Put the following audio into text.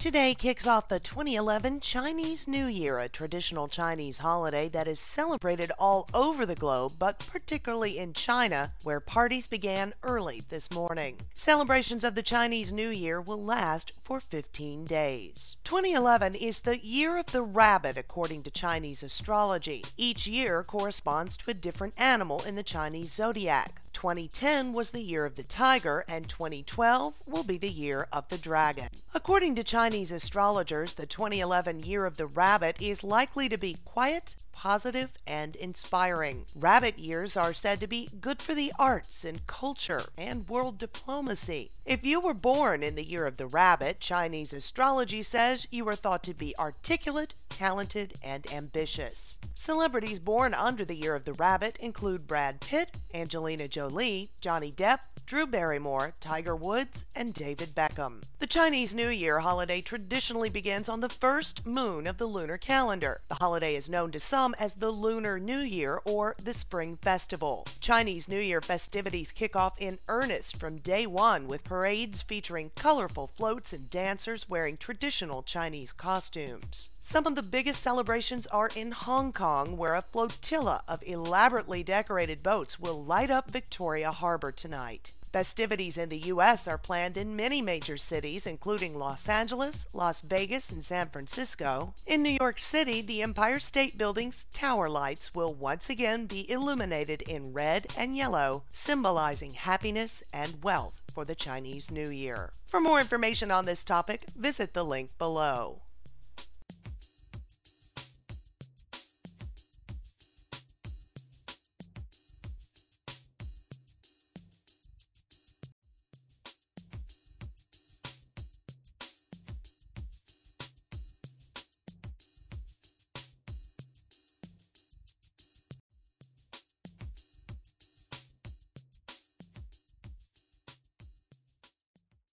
Today kicks off the 2011 Chinese New Year, a traditional Chinese holiday that is celebrated all over the globe, but particularly in China, where parties began early this morning. Celebrations of the Chinese New Year will last for 15 days. 2011 is the year of the rabbit, according to Chinese astrology. Each year corresponds to a different animal in the Chinese zodiac. 2010 was the year of the tiger, and 2012 will be the year of the dragon. According to Chinese astrologers, the 2011 year of the rabbit is likely to be quiet, positive, and inspiring. Rabbit years are said to be good for the arts and culture and world diplomacy. If you were born in the year of the rabbit, Chinese astrology says you are thought to be articulate, talented, and ambitious. Celebrities born under the year of the rabbit include Brad Pitt, Angelina Jolie, Johnny Depp, Drew Barrymore, Tiger Woods, and David Beckham. The Chinese New Year holiday traditionally begins on the first moon of the lunar calendar. The holiday is known to some as the Lunar New Year or the Spring Festival. Chinese New Year festivities kick off in earnest from day one with parades featuring colorful floats and dancers wearing traditional Chinese costumes. Some of the biggest celebrations are in Hong Kong, where a flotilla of elaborately decorated boats will light up Victoria Harbor tonight. Festivities in the U.S. are planned in many major cities, including Los Angeles, Las Vegas, and San Francisco. In New York City, the Empire State Building's tower lights will once again be illuminated in red and yellow, symbolizing happiness and wealth for the Chinese New Year. For more information on this topic, visit the link below.